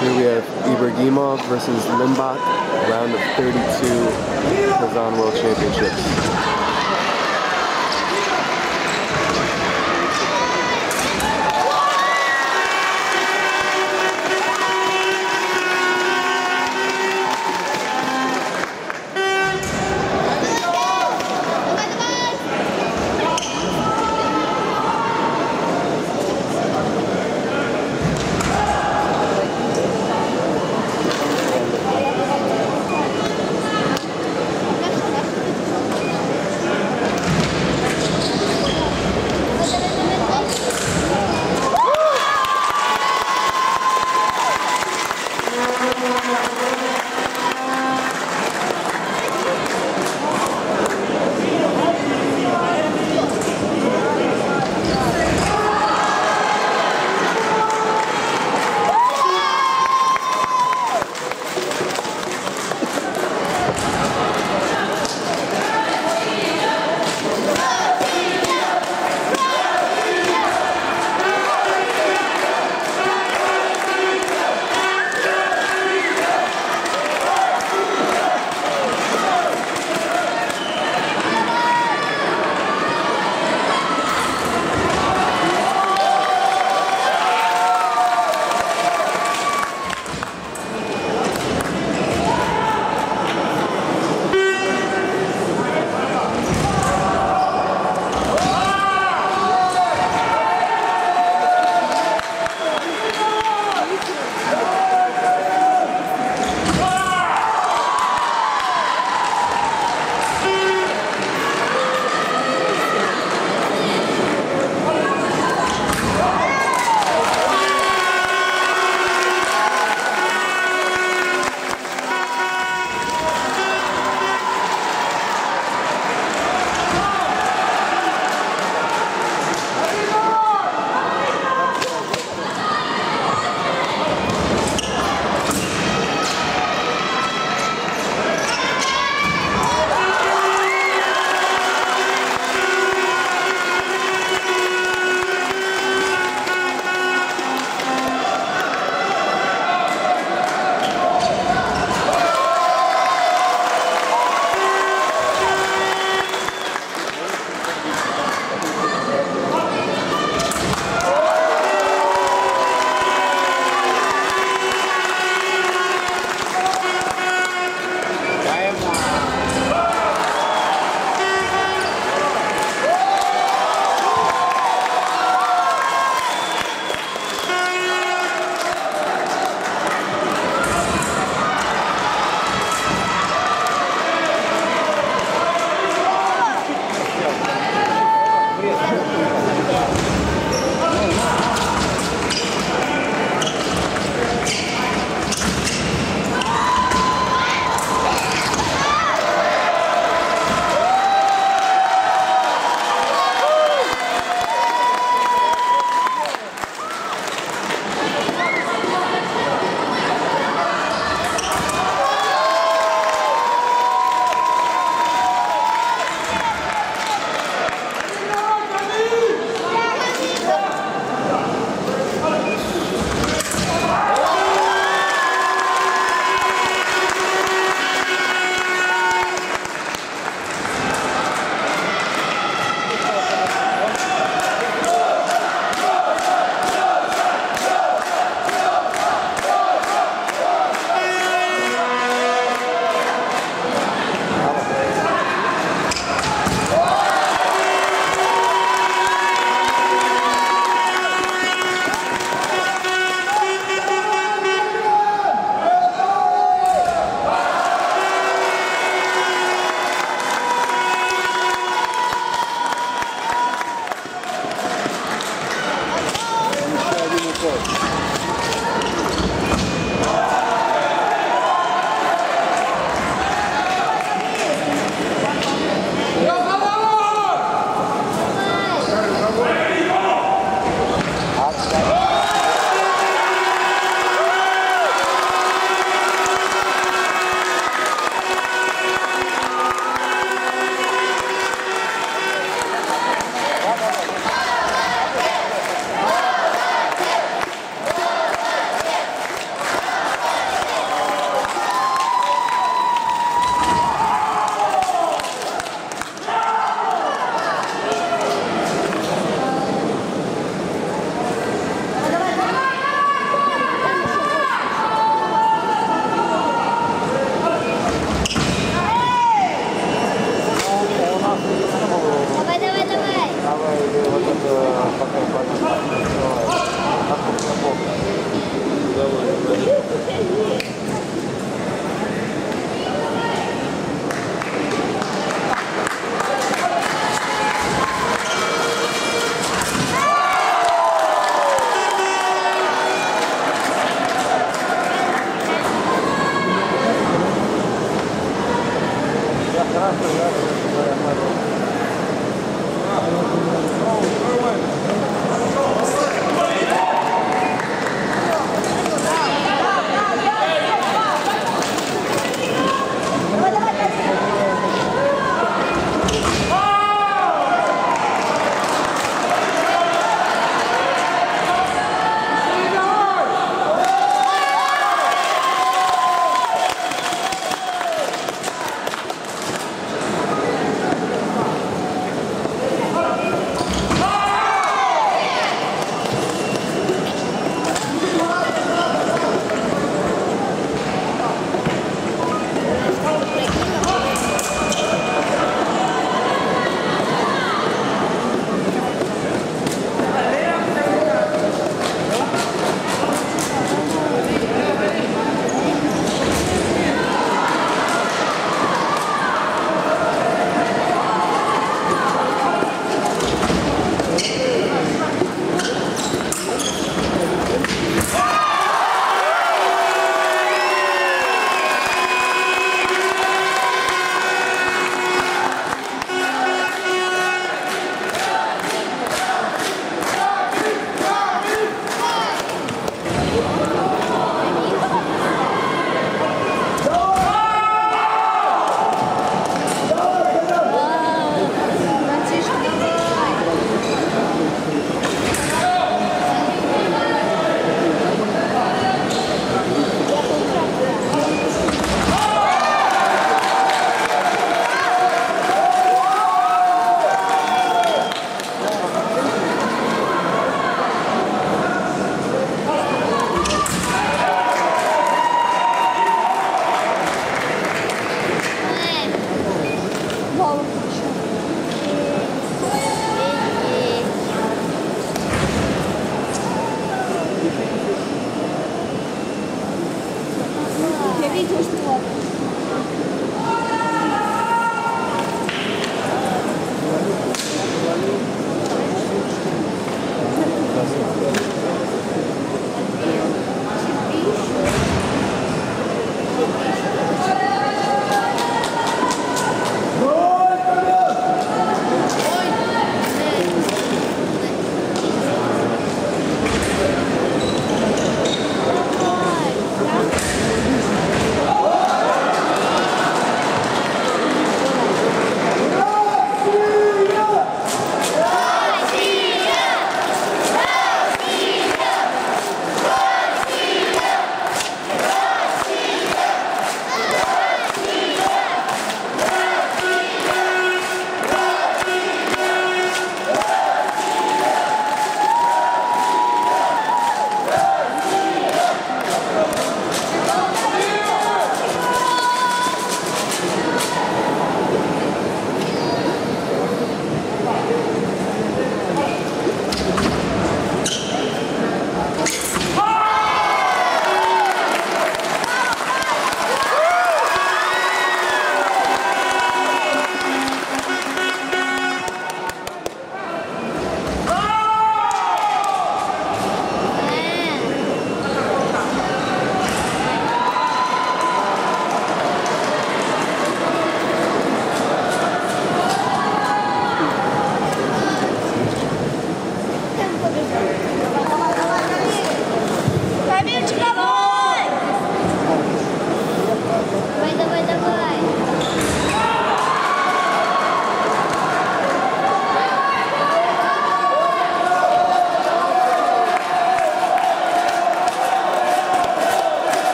Here we have Ibragimov versus Limbach, round of 32 Kazan World Championships.